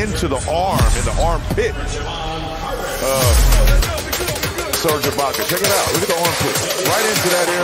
into the arm, in the armpit of Serge Ibaka. Check it out. Look at the armpit. Right into that area.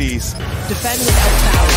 please. Defend without power.